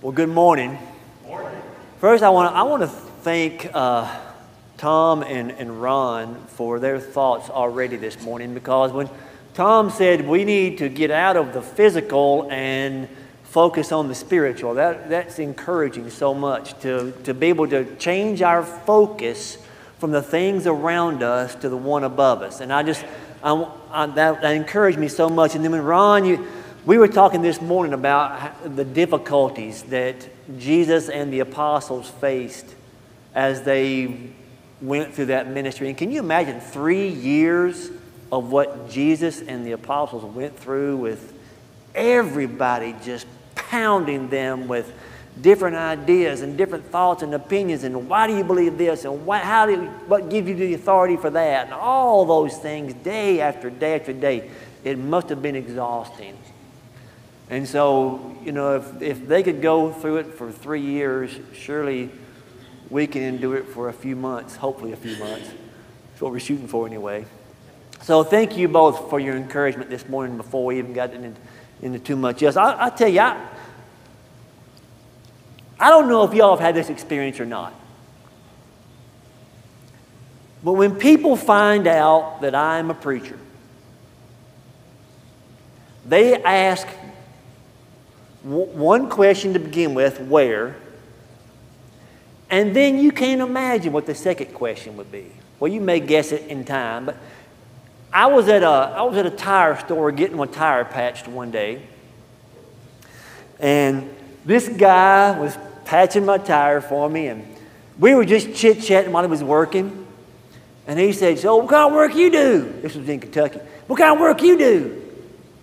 Well, good morning. morning. First, I want to I want to thank uh, Tom and, and Ron for their thoughts already this morning because when Tom said we need to get out of the physical and focus on the spiritual, that, that's encouraging so much to, to be able to change our focus from the things around us to the one above us. And I just, I, I, that, that encouraged me so much. And then when Ron, you, we were talking this morning about the difficulties that Jesus and the apostles faced as they went through that ministry. And can you imagine three years of what Jesus and the apostles went through with everybody just pounding them with different ideas and different thoughts and opinions and why do you believe this and why, how do you, what gives you the authority for that? And all those things day after day after day. It must have been exhausting and so, you know, if, if they could go through it for three years, surely we can do it for a few months, hopefully a few months. That's what we're shooting for anyway. So thank you both for your encouragement this morning before we even got into, into too much else. I, I tell you, I, I don't know if y'all have had this experience or not. But when people find out that I'm a preacher, they ask one question to begin with where? And then you can't imagine what the second question would be. Well, you may guess it in time, but I was at a, I was at a tire store getting my tire patched one day. And this guy was patching my tire for me, and we were just chit chatting while he was working. And he said, So, what kind of work you do? This was in Kentucky. What kind of work you do?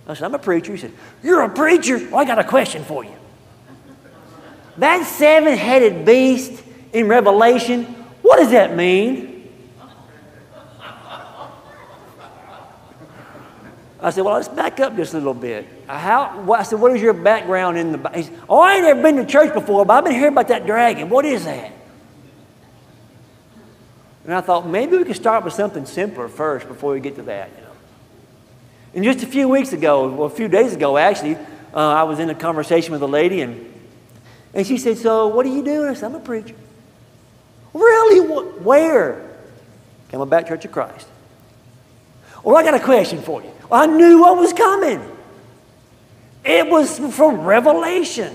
I said, I'm a preacher. He said, You're a preacher? Well, I got a question for you. That seven headed beast in Revelation, what does that mean? I said, Well, let's back up just a little bit. Uh, how, I said, What is your background in the. He said, Oh, I ain't never been to church before, but I've been hearing about that dragon. What is that? And I thought, maybe we could start with something simpler first before we get to that. And just a few weeks ago, well, a few days ago actually, uh, I was in a conversation with a lady, and, and she said, So, what do you do? I said, I'm a preacher. Really? Where? Camelback Church of Christ. Well, I got a question for you. I knew what was coming. It was from Revelation.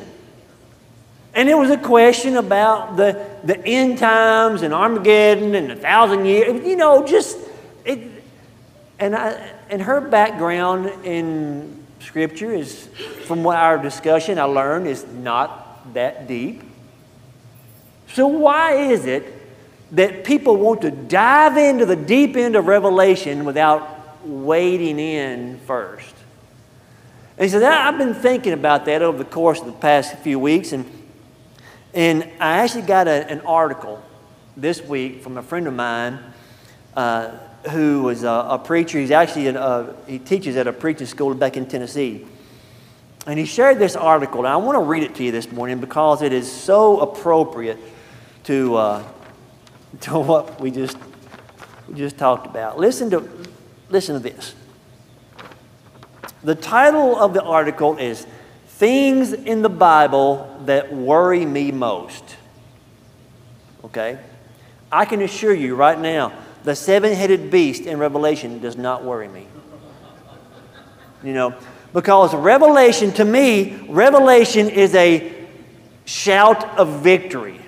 And it was a question about the, the end times and Armageddon and a thousand years. You know, just, it, and I, and her background in Scripture is, from what our discussion I learned, is not that deep. So, why is it that people want to dive into the deep end of Revelation without wading in first? And so that, I've been thinking about that over the course of the past few weeks, and, and I actually got a, an article this week from a friend of mine. Uh, who was a, a preacher. He's actually an, uh, he teaches at a preaching school back in Tennessee. And he shared this article, and I want to read it to you this morning because it is so appropriate to, uh, to what we just, we just talked about. Listen to, listen to this. The title of the article is Things in the Bible That Worry Me Most. Okay? I can assure you right now, the seven headed beast in Revelation does not worry me. You know, because Revelation, to me, Revelation is a shout of victory.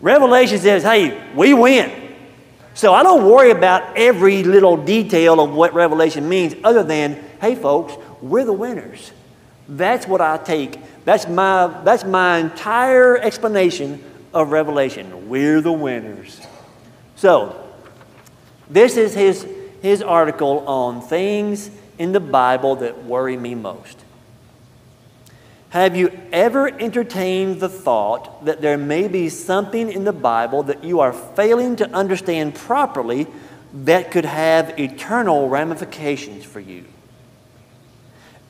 Revelation says, hey, we win. So I don't worry about every little detail of what Revelation means, other than, hey, folks, we're the winners. That's what I take. That's my, that's my entire explanation of Revelation. We're the winners. So, this is his, his article on things in the Bible that worry me most. Have you ever entertained the thought that there may be something in the Bible that you are failing to understand properly that could have eternal ramifications for you?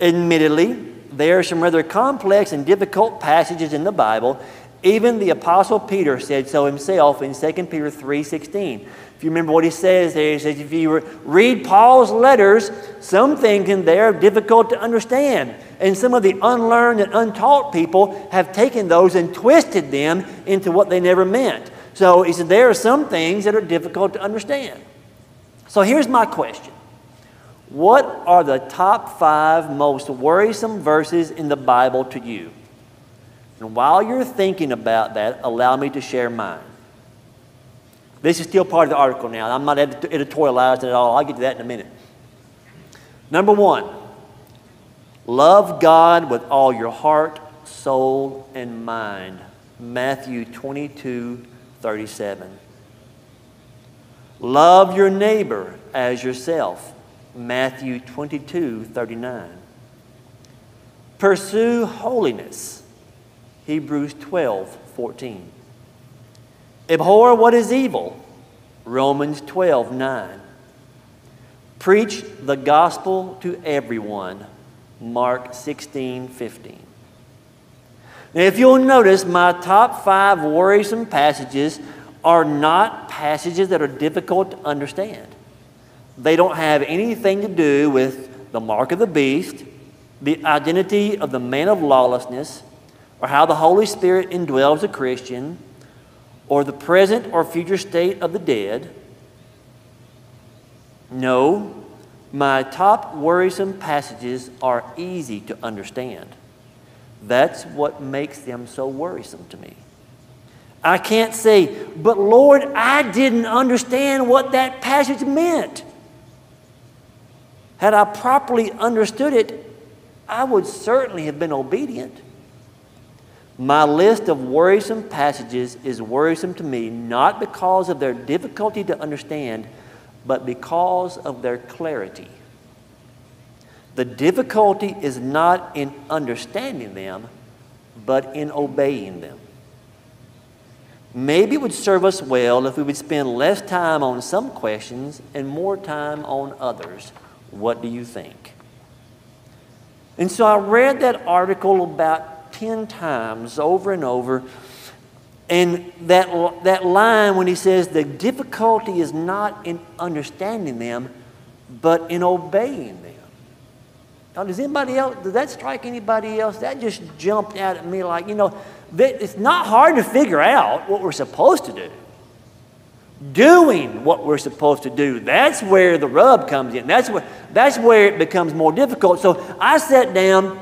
Admittedly, there are some rather complex and difficult passages in the Bible. Even the apostle Peter said so himself in 2 Peter 3:16. If you remember what he says there, he says, if you read Paul's letters, some things in there are difficult to understand. And some of the unlearned and untaught people have taken those and twisted them into what they never meant. So he said, there are some things that are difficult to understand. So here's my question What are the top five most worrisome verses in the Bible to you? And while you're thinking about that, allow me to share mine. This is still part of the article now. I'm not editorializing at all. I'll get to that in a minute. Number one, love God with all your heart, soul, and mind. Matthew 22, 37. Love your neighbor as yourself. Matthew 22, 39. Pursue holiness. Hebrews 12, 14. Abhor what is evil. Romans 12, 9. Preach the gospel to everyone. Mark 16, 15. Now, if you'll notice, my top five worrisome passages are not passages that are difficult to understand. They don't have anything to do with the mark of the beast, the identity of the man of lawlessness, or how the Holy Spirit indwells a Christian or the present or future state of the dead. No, my top worrisome passages are easy to understand. That's what makes them so worrisome to me. I can't say, but Lord, I didn't understand what that passage meant. Had I properly understood it, I would certainly have been obedient. My list of worrisome passages is worrisome to me not because of their difficulty to understand, but because of their clarity. The difficulty is not in understanding them, but in obeying them. Maybe it would serve us well if we would spend less time on some questions and more time on others. What do you think? And so I read that article about 10 times over and over. And that, that line when he says, the difficulty is not in understanding them, but in obeying them. Now, does anybody else, does that strike anybody else? That just jumped out at me like, you know, that it's not hard to figure out what we're supposed to do. Doing what we're supposed to do, that's where the rub comes in. That's where, that's where it becomes more difficult. So I sat down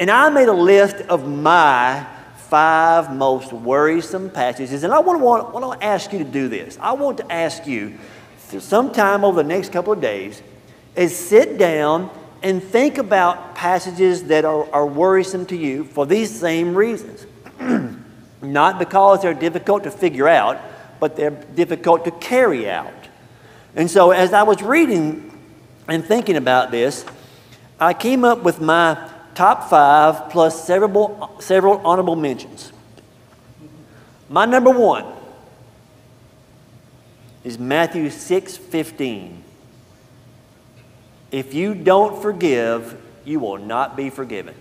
and I made a list of my five most worrisome passages. And I want to, want, want to ask you to do this. I want to ask you sometime over the next couple of days is sit down and think about passages that are, are worrisome to you for these same reasons. Not because they're difficult to figure out, but they're difficult to carry out. And so as I was reading and thinking about this, I came up with my top five plus several, several honorable mentions. My number one is Matthew 6 15. If you don't forgive, you will not be forgiven.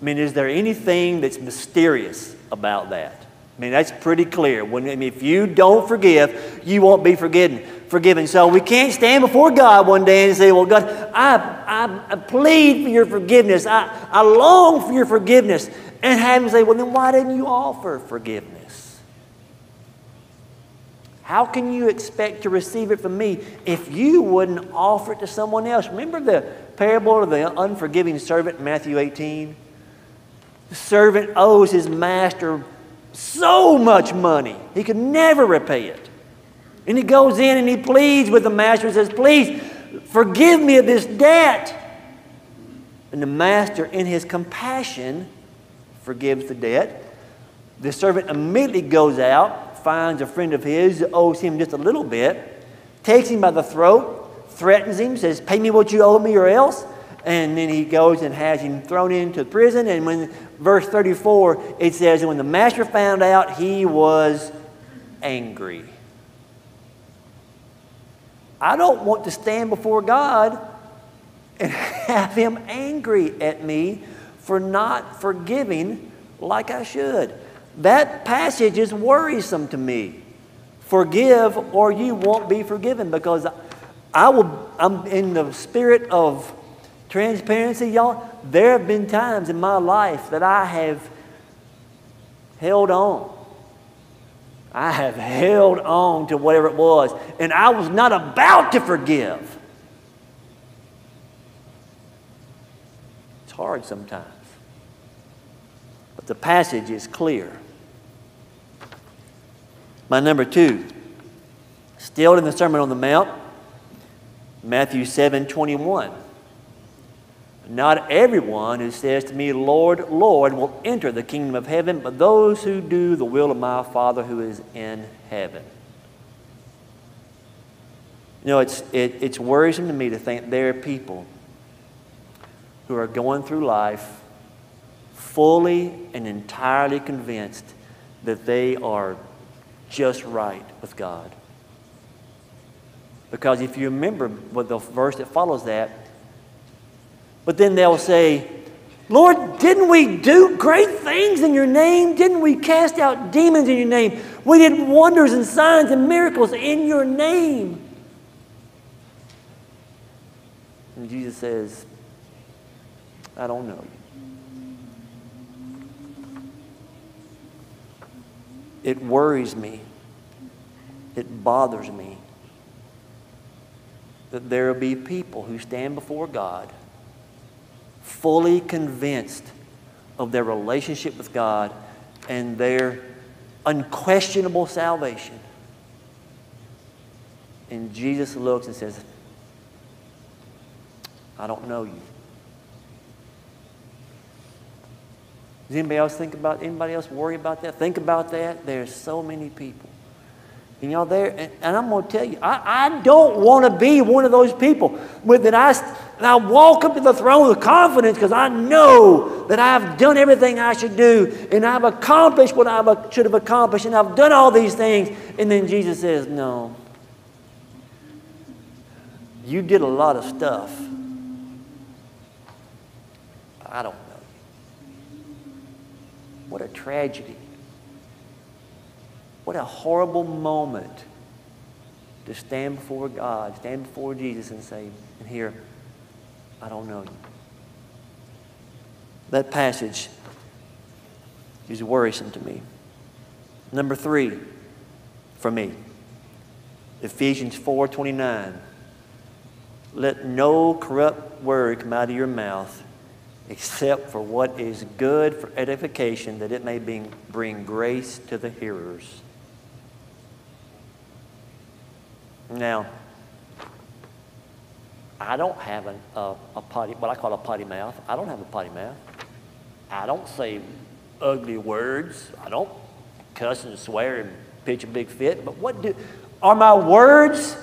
I mean, is there anything that's mysterious about that? I mean, that's pretty clear. When, I mean, if you don't forgive, you won't be forgiven forgiven. So we can't stand before God one day and say, Well, God, I, I, I plead for your forgiveness. I, I long for your forgiveness. And have Him say, Well, then why didn't you offer forgiveness? How can you expect to receive it from me if you wouldn't offer it to someone else? Remember the parable of the unforgiving servant in Matthew 18? The servant owes his master so much money, he could never repay it. And he goes in and he pleads with the master and says, Please forgive me of this debt. And the master, in his compassion, forgives the debt. The servant immediately goes out, finds a friend of his owes him just a little bit, takes him by the throat, threatens him, says, Pay me what you owe me or else. And then he goes and has him thrown into prison. And when verse 34, it says, when the master found out, he was angry. I don't want to stand before God and have Him angry at me for not forgiving like I should. That passage is worrisome to me. Forgive or you won't be forgiven because I will, I'm in the spirit of transparency, y'all. There have been times in my life that I have held on. I have held on to whatever it was, and I was not about to forgive. It's hard sometimes. But the passage is clear. My number two, still in the Sermon on the Mount, Matthew 7 21. Not everyone who says to me, Lord, Lord, will enter the kingdom of heaven, but those who do the will of my Father who is in heaven. You know, it's, it, it's worrisome to me to think there are people who are going through life fully and entirely convinced that they are just right with God. Because if you remember what the verse that follows that, but then they'll say, Lord, didn't we do great things in your name? Didn't we cast out demons in your name? We did wonders and signs and miracles in your name. And Jesus says, I don't know It worries me. It bothers me that there will be people who stand before God fully convinced of their relationship with God and their unquestionable salvation. And Jesus looks and says, I don't know you. Does anybody else think about anybody else worry about that? Think about that. There's so many people. And y'all there, and, and I'm going to tell you, I, I don't want to be one of those people with that I and I walk up to the throne with confidence because I know that I've done everything I should do and I've accomplished what I should have accomplished and I've done all these things. And then Jesus says, No. You did a lot of stuff. I don't know. What a tragedy. What a horrible moment to stand before God, stand before Jesus and say, and hear, I don't know you. That passage is worrisome to me. Number three, for me, Ephesians 4:29. Let no corrupt word come out of your mouth, except for what is good for edification, that it may bring, bring grace to the hearers. Now, I don't have an, a, a potty, what I call a potty mouth. I don't have a potty mouth. I don't say ugly words. I don't cuss and swear and pitch a big fit. But what do, are my words,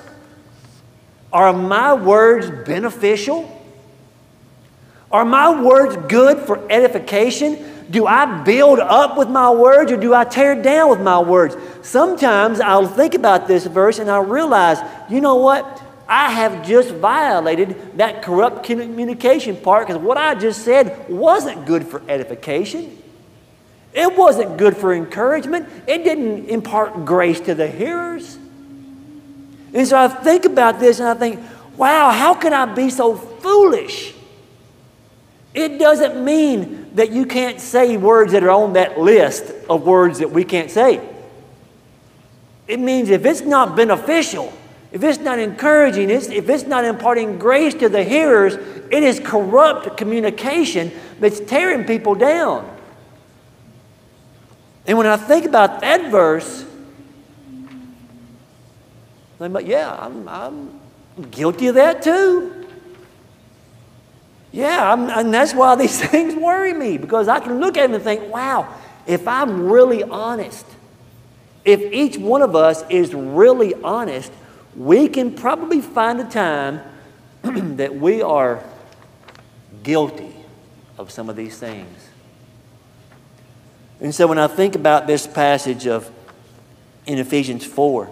are my words beneficial? Are my words good for edification? Do I build up with my words or do I tear down with my words? Sometimes I'll think about this verse and I'll realize, you know what? I have just violated that corrupt communication part because what I just said wasn't good for edification. It wasn't good for encouragement. It didn't impart grace to the hearers. And so I think about this and I think, wow, how can I be so foolish? It doesn't mean that you can't say words that are on that list of words that we can't say. It means if it's not beneficial, if it's not encouraging, if it's not imparting grace to the hearers, it is corrupt communication that's tearing people down. And when I think about that verse, I'm like, yeah, I'm, I'm guilty of that too. Yeah, I'm, and that's why these things worry me because I can look at them and think, wow, if I'm really honest, if each one of us is really honest, we can probably find a time that we are guilty of some of these things. And so when I think about this passage of in Ephesians 4,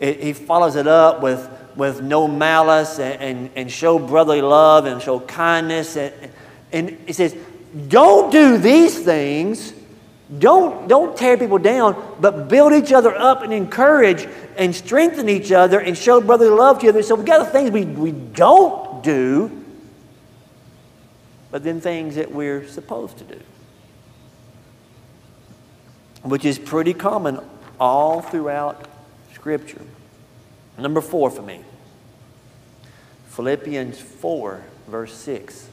it, he follows it up with, with no malice and, and, and show brotherly love and show kindness. And, and he says, Don't do these things Don't, don't tear people down, but build each other up and encourage and strengthen each other and show brotherly love to each other. So we got the things we, we don't do, but then things that we're supposed to do. Which is pretty common all throughout Scripture. Number four for me Philippians 4, verse 6.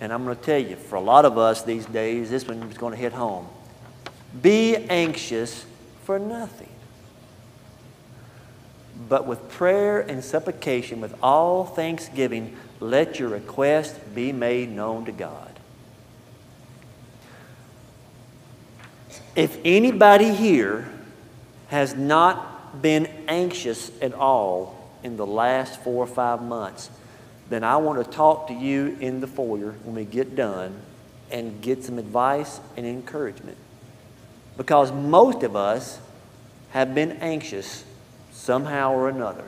And I'm going to tell you, for a lot of us these days, this one is going to hit home. Be anxious for nothing. But with prayer and supplication, with all thanksgiving, let your request be made known to God. If anybody here has not been anxious at all in the last four or five months, then I want to talk to you in the foyer when we get done and get some advice and encouragement. Because most of us have been anxious somehow or another.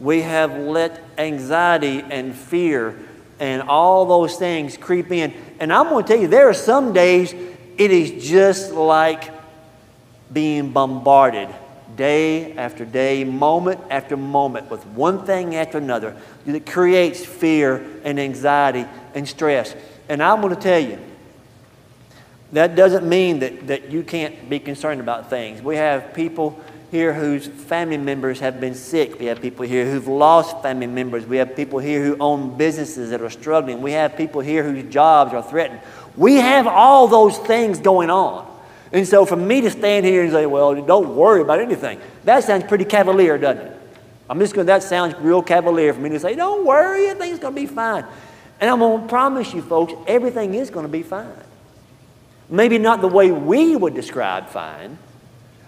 We have let anxiety and fear and all those things creep in. And I'm going to tell you, there are some days it is just like being bombarded day after day, moment after moment, with one thing after another that creates fear and anxiety and stress. And I'm going to tell you, that doesn't mean that, that you can't be concerned about things. We have people here whose family members have been sick. We have people here who've lost family members. We have people here who own businesses that are struggling. We have people here whose jobs are threatened. We have all those things going on. And so for me to stand here and say, well, don't worry about anything, that sounds pretty cavalier, doesn't it? I'm just going to, that sounds real cavalier for me to say, don't worry, everything's going to be fine. And I'm going to promise you, folks, everything is going to be fine. Maybe not the way we would describe fine,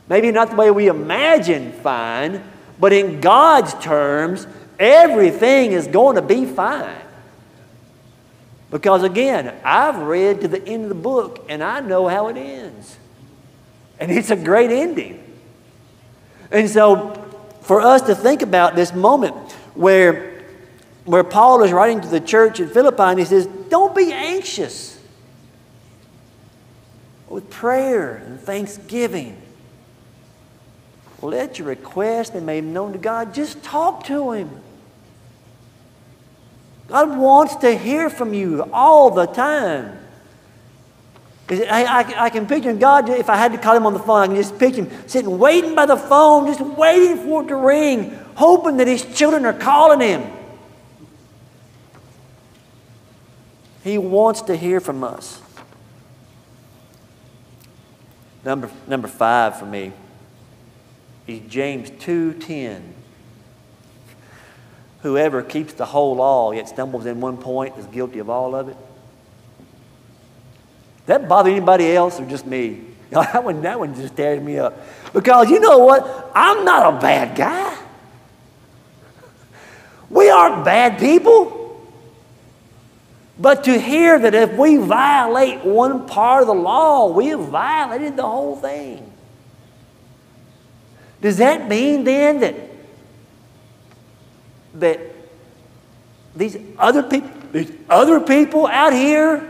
maybe not the way we imagine fine, but in God's terms, everything is going to be fine. Because again, I've read to the end of the book and I know how it ends. And it's a great ending. And so, for us to think about this moment where, where Paul is writing to the church in Philippi and he says, Don't be anxious. With prayer and thanksgiving, let your request be made known to God. Just talk to Him. God wants to hear from you all the time. I, I, I, can picture God, if I had to call him on the phone, I can just picture him sitting, waiting by the phone, just waiting for it to ring, hoping that his children are calling him. He wants to hear from us. Number, number five for me is James 2.10. Whoever keeps the whole law yet stumbles in one point is guilty of all of it that bother anybody else or just me? that one, that one just tears me up. Because you know what? I'm not a bad guy. We aren't bad people. But to hear that if we violate one part of the law, we have violated the whole thing. Does that mean then that, that these other people, these other people out here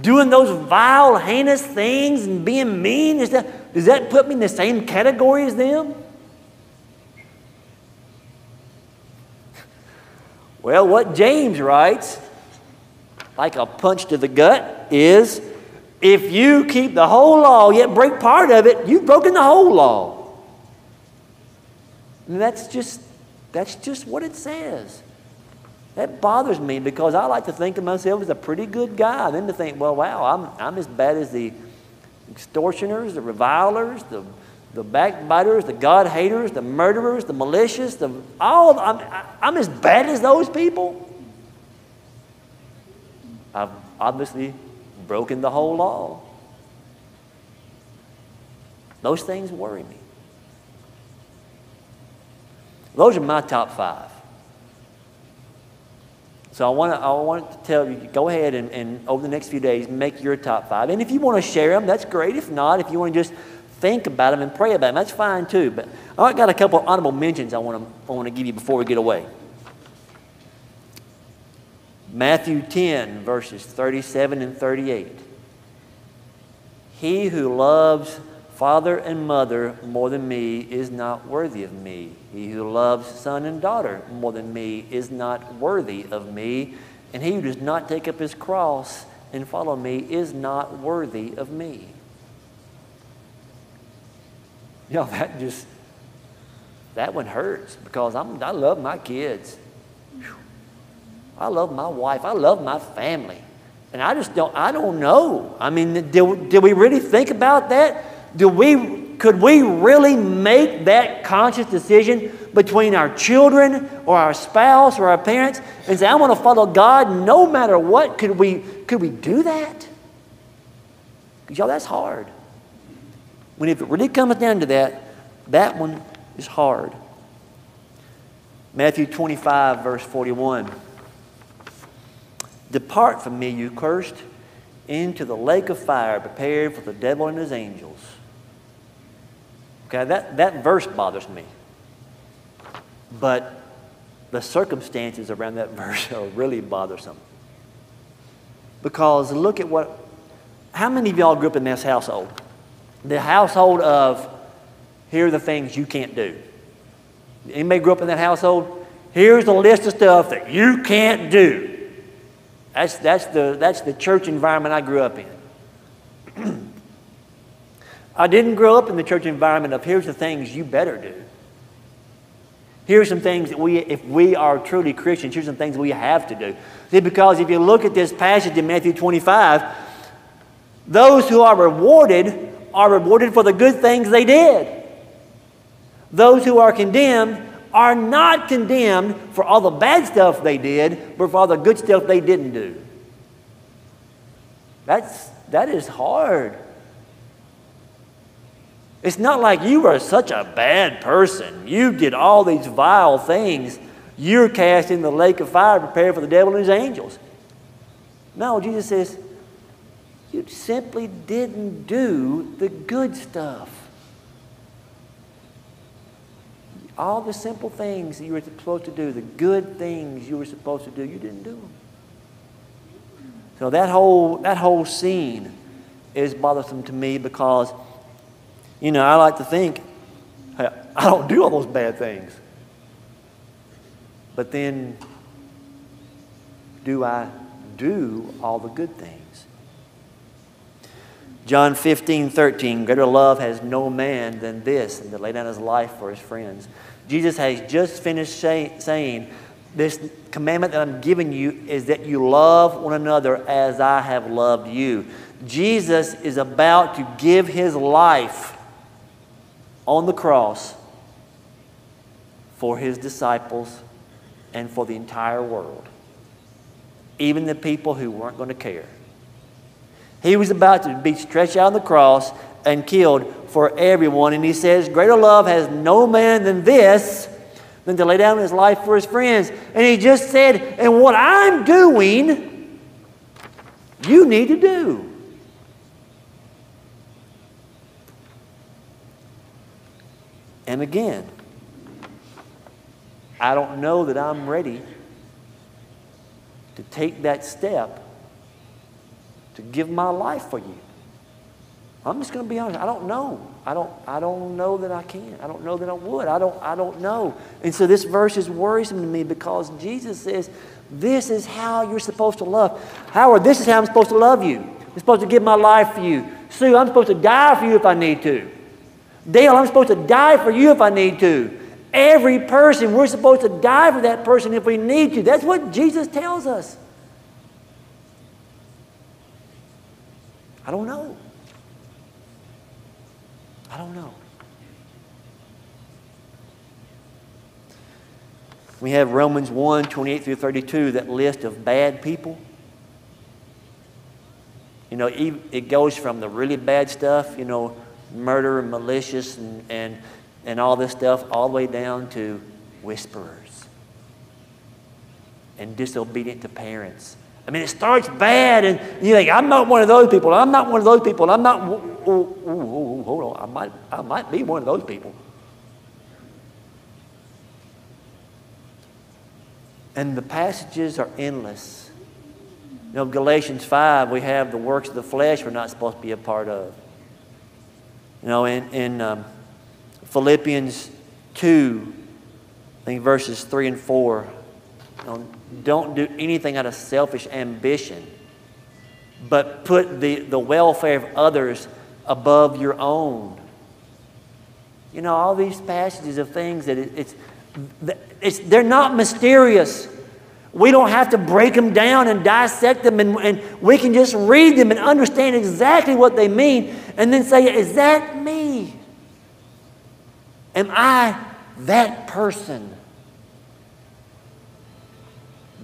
doing those vile, heinous things and being mean? Is that, does that put me in the same category as them? Well, what James writes, like a punch to the gut, is if you keep the whole law yet break part of it, you've broken the whole law. And that's just that's just what it says. That bothers me because I like to think of myself as a pretty good guy. And then to think, well, wow, I'm, I'm as bad as the extortioners, the revilers, the, the backbiters, the God haters, the murderers, the malicious, the, all, I'm, I'm as bad as those people. I've obviously broken the whole law. Those things worry me. Those are my top five. So I want to I want to tell you, go ahead and, and over the next few days, make your top five. And if you want to share them, that's great. If not, if you want to just think about them and pray about them, that's fine too. But oh, I got a couple honorable mentions I want to I want to give you before we get away. Matthew 10, verses 37 and 38. He who loves father and mother more than me is not worthy of me. He who loves son and daughter more than me is not worthy of me. And he who does not take up his cross and follow me is not worthy of me. You know, that just, that one hurts because I'm, I love my kids. I love my wife. I love my family. And I just don't, I don't know. I mean, did, did we really think about that? Do we, could we really make that conscious decision between our children or our spouse or our parents and say, I want to follow God no matter what? Could we, could we do that? Because, Y'all, that's hard. When if it really comes down to that, that one is hard. Matthew 25, verse 41. Depart from me, you cursed, into the lake of fire prepared for the devil and his angels. Okay, that, that verse bothers me. But the circumstances around that verse are really bothersome. Because look at what, how many of y'all grew up in this household? The household of, here are the things you can't do. Anybody grew up in that household? Here's a list of stuff that you can't do. That's, that's, the, that's the church environment I grew up in. I didn't grow up in the church environment of here's the things you better do. Here's some things that we, if we are truly Christians, here's some things we have to do. See, because if you look at this passage in Matthew 25, those who are rewarded are rewarded for the good things they did. Those who are condemned are not condemned for all the bad stuff they did, but for all the good stuff they didn't do. That's, that is hard. It's not like you are such a bad person. You did all these vile things. You're cast in the lake of fire prepared for the devil and his angels. No, Jesus says, you simply didn't do the good stuff. All the simple things that you were supposed to do, the good things you were supposed to do, you didn't do them. So that whole, that whole scene is bothersome to me because, you know, I like to think, hey, I don't do all those bad things. But then, do I do all the good things? John 15, 13, greater love has no man than this, than to lay down his life for his friends. Jesus has just finished say, saying, This commandment that I'm giving you is that you love one another as I have loved you. Jesus is about to give his life on the cross for his disciples and for the entire world, even the people who weren't going to care. He was about to be stretched out on the cross and killed for everyone. And he says, Greater love has no man than this, than to lay down his life for his friends. And he just said, And what I'm doing, you need to do. And again, I don't know that I'm ready to take that step to give my life for you. I'm just going to be honest. I don't know. I don't, I don't know that I can. I don't know that I would. I don't, I don't know. And so this verse is worrisome to me because Jesus says, this is how you're supposed to love. Howard, this is how I'm supposed to love you. I'm supposed to give my life for you. Sue, I'm supposed to die for you if I need to. Dale, I'm supposed to die for you if I need to. Every person, we're supposed to die for that person if we need to. That's what Jesus tells us. I don't know. I don't know. We have Romans 1 28 through 32, that list of bad people. You know, it goes from the really bad stuff, you know, murder and malicious and, and, and all this stuff, all the way down to whisperers and disobedient to parents. I mean, it starts bad, and you think, I'm not one of those people. I'm not one of those people. I'm not. Oh, oh, oh, hold on. I might, I might be one of those people. And the passages are endless. You know, Galatians 5, we have the works of the flesh we're not supposed to be a part of. You know, in, in um, Philippians 2, I think verses 3 and 4, you know, don't do anything out of selfish ambition, but put the, the welfare of others above your own. You know, all these passages of things that it, it's, it's, they're not mysterious. We don't have to break them down and dissect them, and, and we can just read them and understand exactly what they mean and then say, Is that me? Am I that person?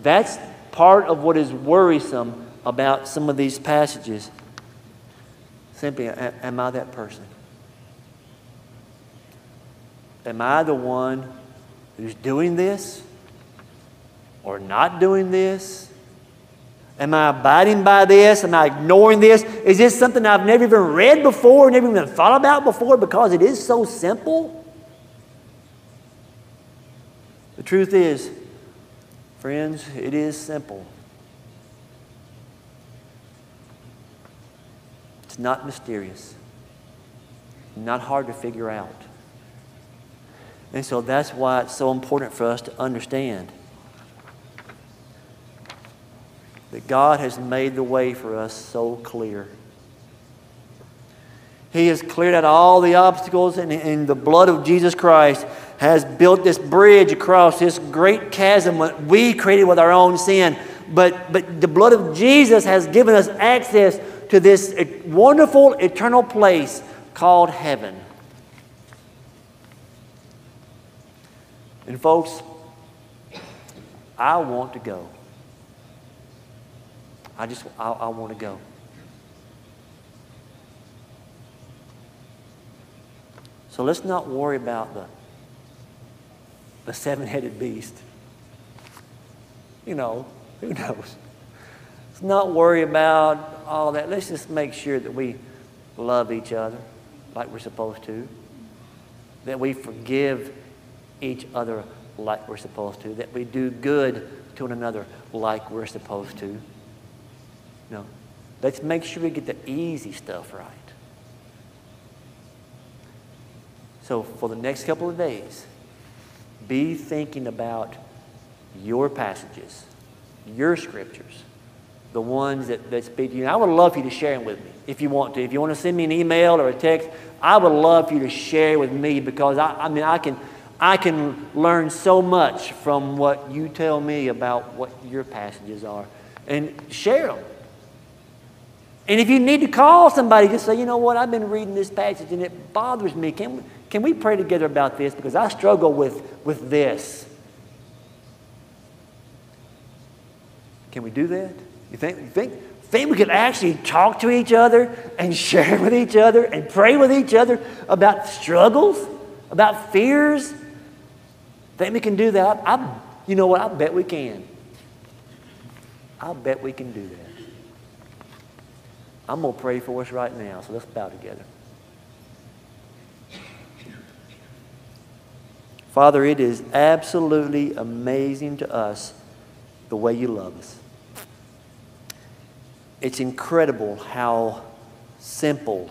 That's part of what is worrisome about some of these passages. Simply, am I that person? Am I the one who's doing this or not doing this? Am I abiding by this? Am I ignoring this? Is this something I've never even read before, never even thought about before because it is so simple? The truth is, friends, it is simple. It's not mysterious, not hard to figure out. And so that's why it's so important for us to understand that God has made the way for us so clear. He has cleared out all the obstacles, and, and the blood of Jesus Christ has built this bridge across this great chasm that we created with our own sin. But, but the blood of Jesus has given us access to this wonderful eternal place called heaven. And, folks, I want to go. I just, I, I want to go. So let's not worry about the, the seven headed beast. You know, who knows? Let's not worry about all that. Let's just make sure that we love each other like we're supposed to, that we forgive each other like we're supposed to, that we do good to one another like we're supposed to. No. Let's make sure we get the easy stuff right. So, for the next couple of days, be thinking about your passages, your scriptures, the ones that, that speak to you. And I would love for you to share them with me if you want to. If you want to send me an email or a text, I would love for you to share with me because I, I mean, I can, I can learn so much from what you tell me about what your passages are and share them. And if you need to call somebody, just say, you know what, I've been reading this passage and it bothers me. Can, can we pray together about this? Because I struggle with, with this. Can we do that? You think, you think, think we could actually talk to each other and share with each other and pray with each other about struggles, about fears? Think we can do that? I, you know what? I bet we can. I bet we can do that. I'm going to pray for us right now, so let's bow together. Father, it is absolutely amazing to us the way you love us. It's incredible how simple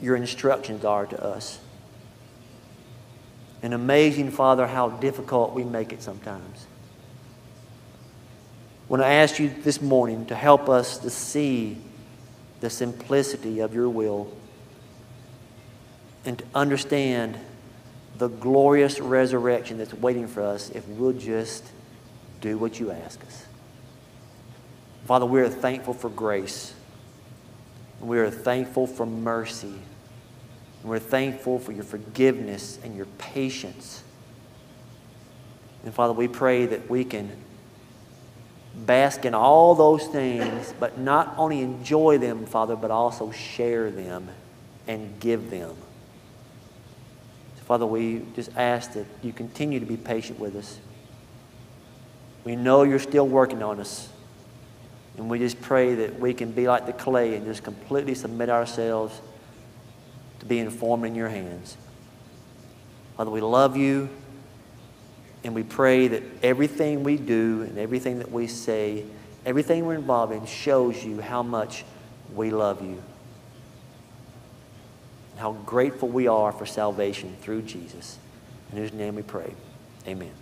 your instructions are to us. And amazing, Father, how difficult we make it sometimes. When I ask you this morning to help us to see the simplicity of your will and to understand the glorious resurrection that's waiting for us if we'll just do what you ask us. Father, we are thankful for grace. We are thankful for mercy. We're thankful for your forgiveness and your patience. And Father, we pray that we can bask in all those things, but not only enjoy them, Father, but also share them and give them. Father, we just ask that you continue to be patient with us. We know you're still working on us. And we just pray that we can be like the clay and just completely submit ourselves to be informed in your hands. Father, we love you. And we pray that everything we do and everything that we say, everything we're involved in, shows you how much we love you. And how grateful we are for salvation through Jesus. In whose name we pray. Amen.